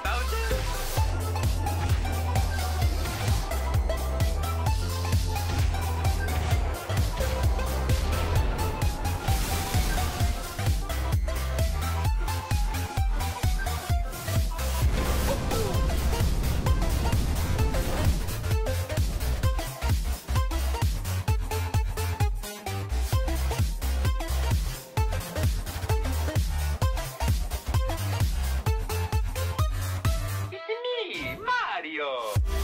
about it. Radio.